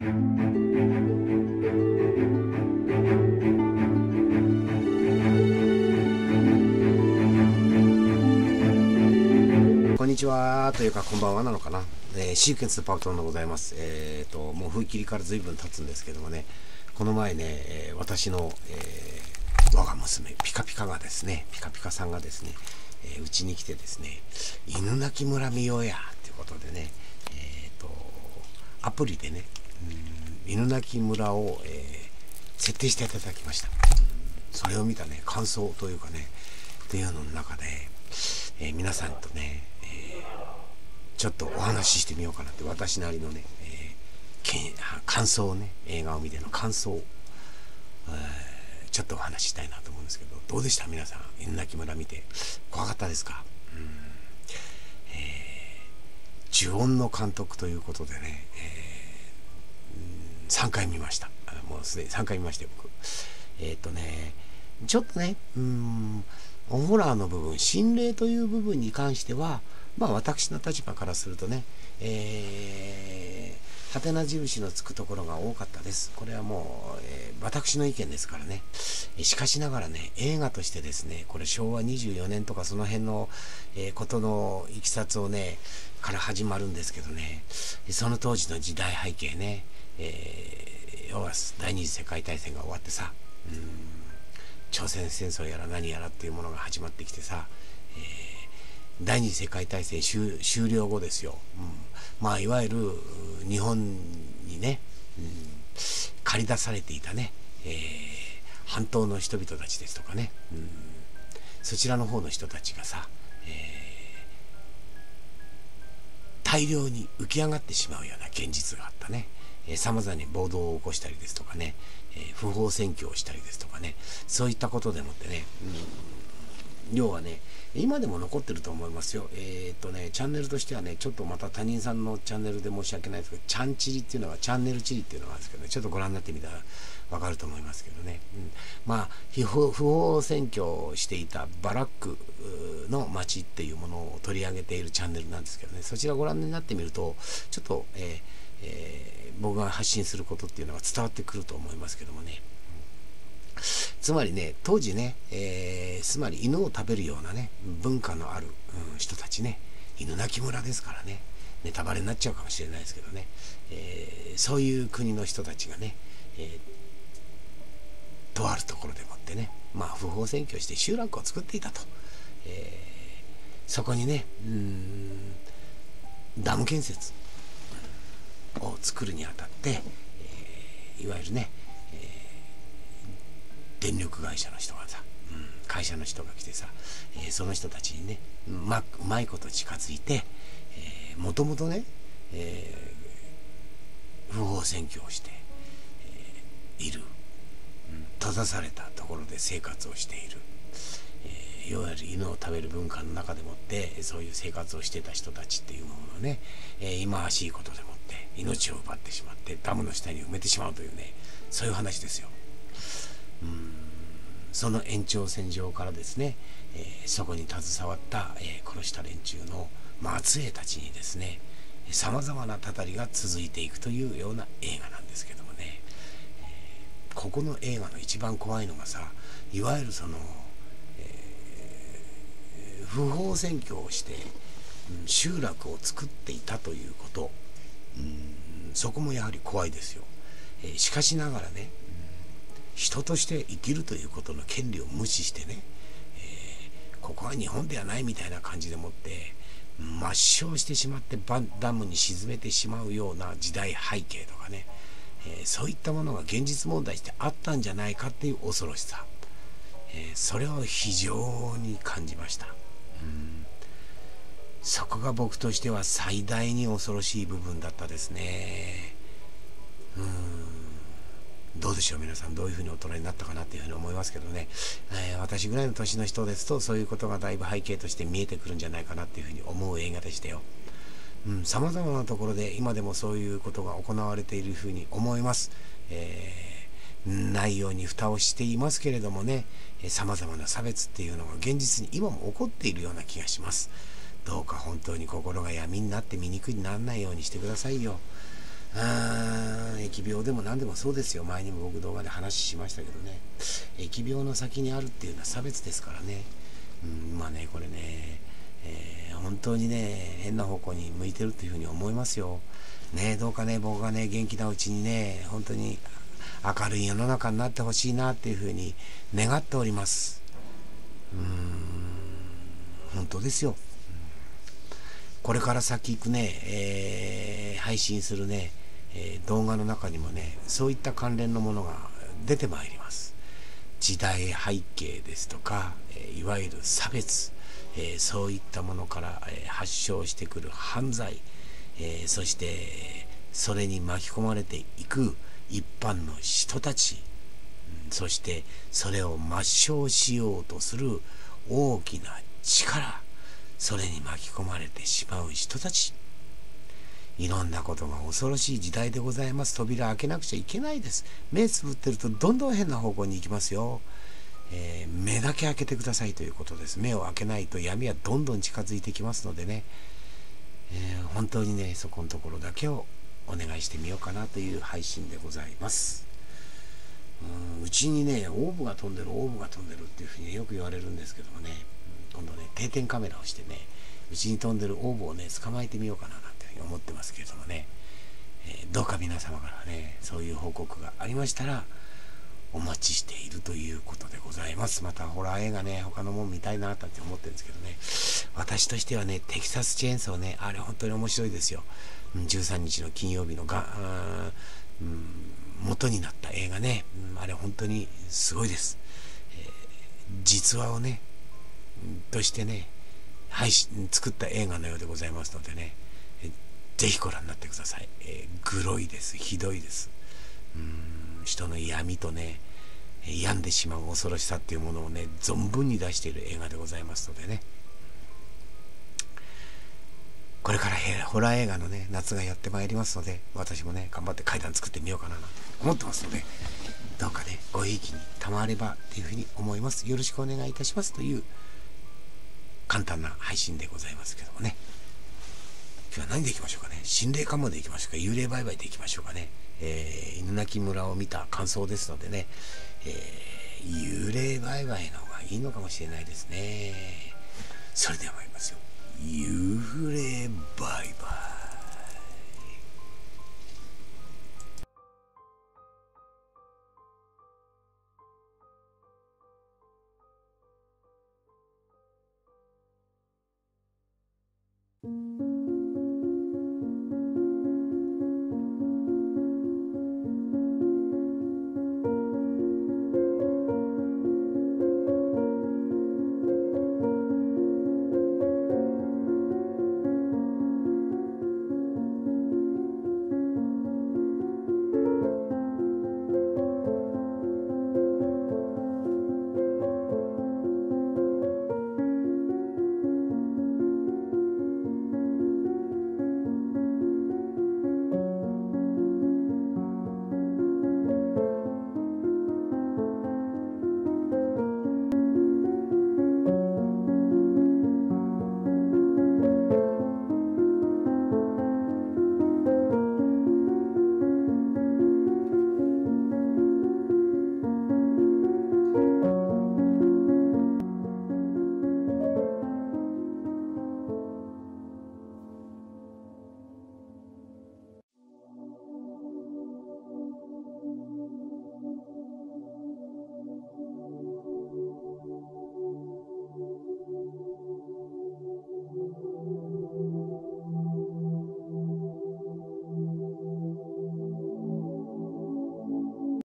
こんにちは。というかこんばんはなのかな、えー、シーケンスパウトンでございます。えっ、ー、ともう風切りから随分経つんですけどもね。この前ね、えー、私の、えー、我が娘ピカピカがですねピカピカさんがですねうち、に来てですね犬鳴村見ようやっていうことでねえっ、とアプリでね犬鳴村を、え設定していただきました。それを見たね感想というかねっていうのの中で、え皆さんとねえちょっとお話ししてみようかなって私なりのね、えー、感想をね映画を見ての感想を、え、ちょっとお話ししたいなと思うんですけどどうでした？皆さん犬鳴村見て怖かったですか？うん、えー、呪音の監督ということでね、えー、3回見ましたもうすでに3回見ましたよ僕えっ、とねちょっとねうんホラーの部分心霊という部分に関してはまあ私の立場からするとね、えー、ハテナ印のつくところが多かったです。これはもう、えー、私の意見ですからね。しかしながらね、映画としてですね、これ昭和24年とかその辺の、えー、ことのいきさつをね、から始まるんですけどね、その当時の時代背景ね、えー、要は第二次世界大戦が終わってさ、うん。朝鮮戦争やら何やらっていうものが始まってきてさ、えー第二次世界大戦終了後ですよ、うん、まあいわゆる日本にね、うん、駆り出されていたね、えー、半島の人々たちですとかね、うん、そちらの方の人たちがさ、えー、大量に浮き上がってしまうような現実があったね。さまざまに暴動を起こしたりですとかね、えー、不法占拠をしたりですとかね、そういったことでもってね、うん、要はね、今でも残ってると思いますよ。えっ、とね、チャンネルとしてはね、ちょっとまた他人さんのチャンネルで申し訳ないですけど、チャンチリっていうのが、チャンネルチリっていうのがあるんですけどね、ちょっとご覧になってみたらわかると思いますけどね。うん、まあ、不法占拠をしていたバラックの街っていうものを取り上げているチャンネルなんですけどね、そちらご覧になってみると、ちょっと、えーえー、僕が発信することっていうのが伝わってくると思いますけどもね。うんつまりね、当時ね、えー、つまり犬を食べるようなね、文化のある、うん、人たちね、犬鳴村ですからね、ネタバレになっちゃうかもしれないですけどね、えー、そういう国の人たちがね、えー、とあるところでもってね、まあ、不法占拠して集落を作っていたと。えー、そこにね、ダム建設を作るにあたって、えー、いわゆるね、電力会社の人がさ、うん、会社の人が来てさ、えー、その人たちにねうまうまいこと近づいて、もともとね、えー、不法占拠をして、えー、いる、閉ざされたところで生活をしている、いわゆる犬を食べる文化の中でもってそういう生活をしてた人たちっていうものをね、え、忌まわしいことでもって命を奪ってしまってダムの下に埋めてしまうというねそういう話ですよ。うんその延長線上からですね、え、そこに携わった、え、殺した連中の末裔たちにですねさまざまなたたりが続いていくというような映画なんですけどもね、え、ここの映画の一番怖いのがさいわゆるその、不法占拠をして、うん、集落を作っていたということ、うん、そこもやはり怖いですよ、えー、しかしながらね人として生きるということの権利を無視してね、えー、ここは日本ではないみたいな感じでもって抹消してしまってダムに沈めてしまうような時代背景とかね、えー、そういったものが現実問題してあったんじゃないかっていう恐ろしさ、えー、それを非常に感じました。そこが僕としては最大に恐ろしい部分だったですね。うんどうでしょう皆さんどういうふうに大人になったかなっていうふうに思いますけどね、えー、私ぐらいの年の人ですとそういうことがだいぶ背景として見えてくるんじゃないかなっていうふうに思う映画でしたよ。さまざまなところで今でもそういうことが行われているふうに思います。えー、ないように蓋をしていますけれどもねさまざまな差別っていうのが現実に今も起こっているような気がします。どうか本当に心が闇になって醜にならないようにしてくださいよ。あ疫病でも何でもそうですよ前にも僕動画で話しましたけどね疫病の先にあるっていうのは差別ですからね、うん、まあねこれね、えー、本当にね変な方向に向いてるっていうふうに思いますよねどうかね僕がね元気なうちにね本当に明るい世の中になってほしいなっていうふうに願っております。うーん。本当ですよ。これから先行くね、えー、配信するね、えー、動画の中にもね、そういった関連のものが出てまいります。時代背景ですとか、えー、いわゆる差別、えそういったものから、え発症してくる犯罪、えそしてそれに巻き込まれていく一般の人たち、そしてそれを抹消しようとする大きな力、それに巻き込まれてしまう人たち。いろんなことが恐ろしい時代でございます。扉開けなくちゃいけないです。目つぶってるとどんどん変な方向に行きますよ、えー、目だけ開けてくださいということです。目を開けないと闇はどんどん近づいてきますのでね、えー、本当にねそこのところだけをお願いしてみようかなという配信でございますうちにねオーブが飛んでるオーブが飛んでるっていうふうによく言われるんですけどもね今度ね定点カメラをしてねうちに飛んでるオーブをね捕まえてみようかななんて思ってますけれどもね、えー、どうか皆様からねそういう報告がありましたらお待ちしているということでございます。またホラー映画ね、他のもん見たいなって思ってるんですけどね、私としてはね、テキサスチェーンソーね、あれ本当に面白いですよ。13日の金曜日のが、うん、元になった映画ね、あれ本当にすごいです。えー、実話をね、としてね、配信、作った映画のようでございますのでね、ぜひご覧になってください。えー、グロいです。ひどいです。うん人の闇とね、病んでしまう恐ろしさっていうものをね、存分に出している映画でございますのでね。これからホラー映画のね、夏がやってまいりますので、私もね、頑張って階段作ってみようかなと思ってますので、どうかね、ごひいきに賜ればっていうふうに思います。よろしくお願いいたしますという簡単な配信でございますけどもね。今日は何でいきましょうかね？心霊かもでいきましょうか？幽霊売買でいきましょうかね？えー、犬鳴村を見た感想ですのでね、えー、幽霊売買の方がいいのかもしれないですね。それでは参りますよ。幽霊売買。うん